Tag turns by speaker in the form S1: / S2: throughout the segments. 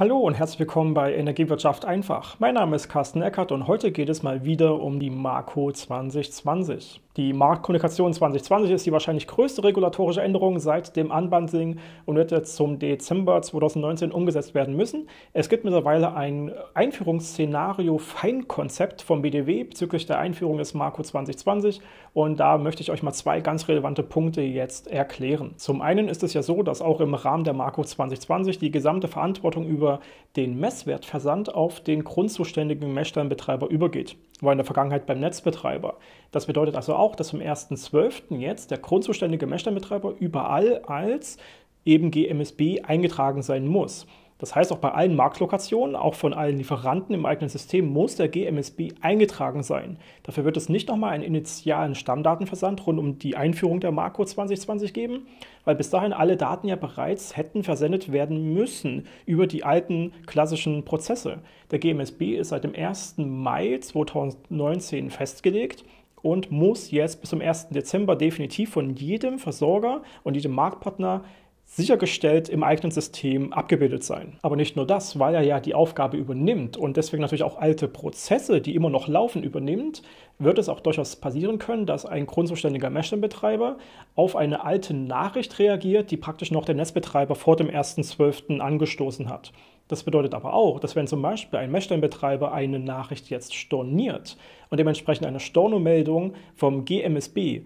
S1: Hallo und herzlich willkommen bei Energiewirtschaft einfach. Mein Name ist Carsten Eckert und heute geht es mal wieder um die Marco 2020. Die Marktkommunikation 2020 ist die wahrscheinlich größte regulatorische Änderung seit dem Unbundling und wird jetzt zum Dezember 2019 umgesetzt werden müssen. Es gibt mittlerweile ein Einführungsszenario-Feinkonzept vom BDW bezüglich der Einführung des Marco 2020 und da möchte ich euch mal zwei ganz relevante Punkte jetzt erklären. Zum einen ist es ja so, dass auch im Rahmen der Marco 2020 die gesamte Verantwortung über den Messwertversand auf den grundzuständigen Messstellenbetreiber übergeht war in der Vergangenheit beim Netzbetreiber. Das bedeutet also auch, dass zum 1.12. jetzt der grundzuständige Messstellenbetreiber überall als eben GMSB eingetragen sein muss. Das heißt, auch bei allen Marktlokationen, auch von allen Lieferanten im eigenen System, muss der GMSB eingetragen sein. Dafür wird es nicht nochmal einen initialen Stammdatenversand rund um die Einführung der Marco 2020 geben, weil bis dahin alle Daten ja bereits hätten versendet werden müssen über die alten klassischen Prozesse. Der GMSB ist seit dem 1. Mai 2019 festgelegt und muss jetzt bis zum 1. Dezember definitiv von jedem Versorger und jedem Marktpartner sichergestellt im eigenen System abgebildet sein. Aber nicht nur das, weil er ja die Aufgabe übernimmt und deswegen natürlich auch alte Prozesse, die immer noch laufen, übernimmt, wird es auch durchaus passieren können, dass ein grundzuständiger Messstellenbetreiber auf eine alte Nachricht reagiert, die praktisch noch der Netzbetreiber vor dem 1.12. angestoßen hat. Das bedeutet aber auch, dass wenn zum Beispiel ein Messstellenbetreiber eine Nachricht jetzt storniert und dementsprechend eine Stornomeldung vom GMSB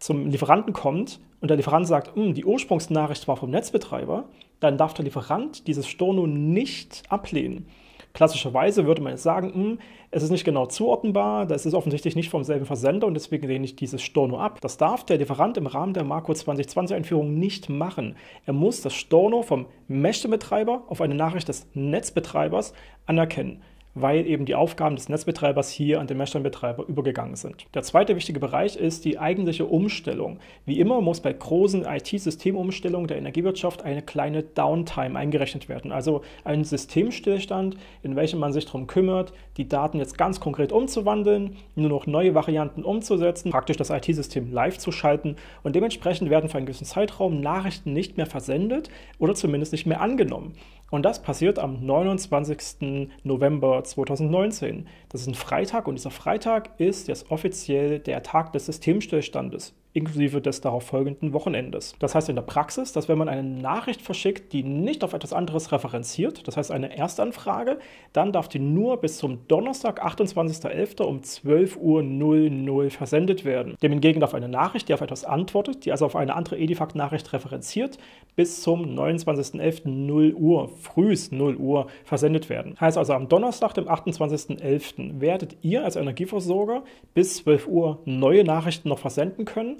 S1: zum Lieferanten kommt und der Lieferant sagt, hm, die Ursprungsnachricht war vom Netzbetreiber, dann darf der Lieferant dieses Storno nicht ablehnen. Klassischerweise würde man jetzt sagen, hm, es ist nicht genau zuordnenbar, das ist offensichtlich nicht vom selben Versender und deswegen lehne ich dieses Storno ab. Das darf der Lieferant im Rahmen der Marco 2020 Einführung nicht machen. Er muss das Storno vom Meshbetreiber auf eine Nachricht des Netzbetreibers anerkennen weil eben die Aufgaben des Netzbetreibers hier an den Messstellenbetreiber übergegangen sind. Der zweite wichtige Bereich ist die eigentliche Umstellung. Wie immer muss bei großen IT-Systemumstellungen der Energiewirtschaft eine kleine Downtime eingerechnet werden, also ein Systemstillstand, in welchem man sich darum kümmert, die Daten jetzt ganz konkret umzuwandeln, nur noch neue Varianten umzusetzen, praktisch das IT-System live zu schalten und dementsprechend werden für einen gewissen Zeitraum Nachrichten nicht mehr versendet oder zumindest nicht mehr angenommen. Und das passiert am 29. November 2019. Das ist ein Freitag und dieser Freitag ist jetzt offiziell der Tag des Systemstillstandes inklusive des darauf folgenden Wochenendes. Das heißt in der Praxis, dass wenn man eine Nachricht verschickt, die nicht auf etwas anderes referenziert, das heißt eine Erstanfrage, dann darf die nur bis zum Donnerstag, 28.11. um 12.00 Uhr versendet werden. Dem hingegen darf eine Nachricht, die auf etwas antwortet, die also auf eine andere Edifact-Nachricht referenziert, bis zum 29.11. 0 Uhr, frühest 0 Uhr versendet werden. Heißt also am Donnerstag, dem 28.11. werdet ihr als Energieversorger bis 12 Uhr neue Nachrichten noch versenden können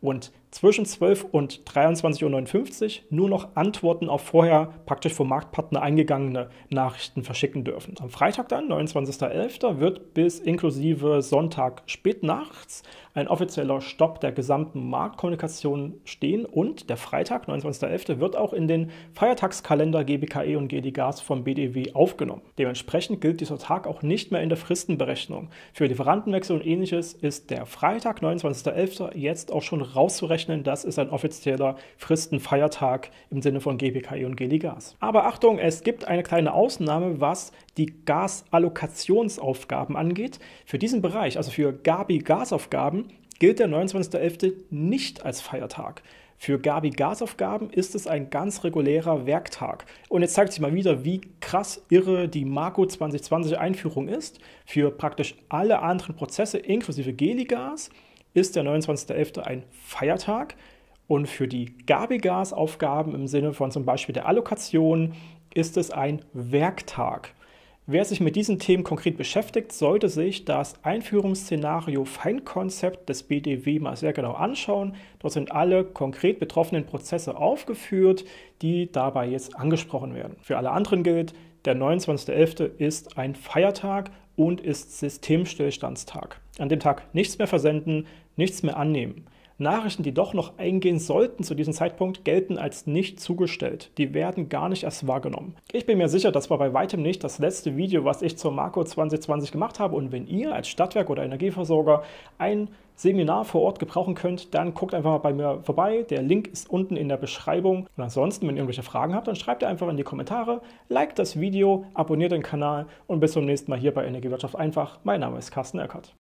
S1: und zwischen 12 und 23.59 Uhr nur noch Antworten auf vorher praktisch vom Marktpartner eingegangene Nachrichten verschicken dürfen. Am Freitag dann, 29.11., wird bis inklusive Sonntag spät nachts ein offizieller Stopp der gesamten Marktkommunikation stehen und der Freitag, 29.11., wird auch in den Feiertagskalender GBKE und GD Gas vom BDW aufgenommen. Dementsprechend gilt dieser Tag auch nicht mehr in der Fristenberechnung. Für Lieferantenwechsel und ähnliches ist der Freitag, 29.11., jetzt auch schon rauszurechnen. Das ist ein offizieller Fristenfeiertag im Sinne von GBKE und GD Gas. Aber Achtung, es gibt eine kleine Ausnahme, was die Gasallokationsaufgaben angeht. Für diesen Bereich, also für Gabi-Gasaufgaben, gilt der 29.11. nicht als Feiertag. Für Gabi-Gasaufgaben ist es ein ganz regulärer Werktag. Und jetzt zeigt sich mal wieder, wie krass irre die Marco 2020 Einführung ist. Für praktisch alle anderen Prozesse inklusive Geligas ist der 29.11. ein Feiertag. Und für die Gabi-Gas-Aufgaben im Sinne von zum Beispiel der Allokation ist es ein Werktag. Wer sich mit diesen Themen konkret beschäftigt, sollte sich das Einführungsszenario Feinkonzept des BDW mal sehr genau anschauen. Dort sind alle konkret betroffenen Prozesse aufgeführt, die dabei jetzt angesprochen werden. Für alle anderen gilt, der 29.11. ist ein Feiertag und ist Systemstillstandstag. An dem Tag nichts mehr versenden, nichts mehr annehmen. Nachrichten, die doch noch eingehen sollten zu diesem Zeitpunkt, gelten als nicht zugestellt. Die werden gar nicht erst wahrgenommen. Ich bin mir sicher, das war bei weitem nicht das letzte Video, was ich zur Marco 2020 gemacht habe. Und wenn ihr als Stadtwerk oder Energieversorger ein Seminar vor Ort gebrauchen könnt, dann guckt einfach mal bei mir vorbei. Der Link ist unten in der Beschreibung. Und ansonsten, wenn ihr irgendwelche Fragen habt, dann schreibt ihr einfach in die Kommentare, liked das Video, abonniert den Kanal und bis zum nächsten Mal hier bei Energiewirtschaft einfach. Mein Name ist Carsten Eckert.